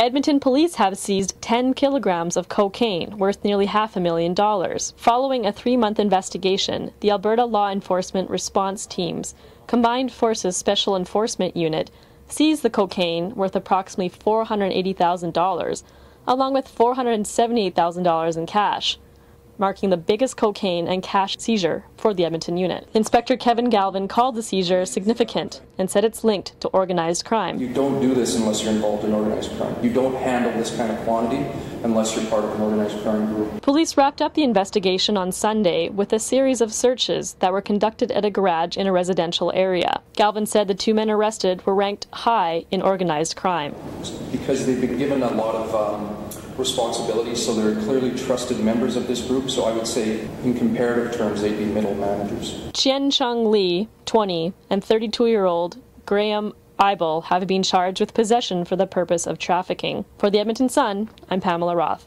Edmonton police have seized 10 kilograms of cocaine worth nearly half a million dollars. Following a three month investigation, the Alberta Law Enforcement Response Team's Combined Forces Special Enforcement Unit seized the cocaine worth approximately $480,000, along with $478,000 in cash marking the biggest cocaine and cash seizure for the Edmonton unit. Inspector Kevin Galvin called the seizure significant and said it's linked to organized crime. You don't do this unless you're involved in organized crime. You don't handle this kind of quantity unless you're part of an organized crime group. Police wrapped up the investigation on Sunday with a series of searches that were conducted at a garage in a residential area. Galvin said the two men arrested were ranked high in organized crime. Because they've been given a lot of um, responsibilities, so they're clearly trusted members of this group. So I would say, in comparative terms, they'd be middle managers. Chien Chung Lee, 20, and 32 year old Graham Ibel have been charged with possession for the purpose of trafficking. For the Edmonton Sun, I'm Pamela Roth.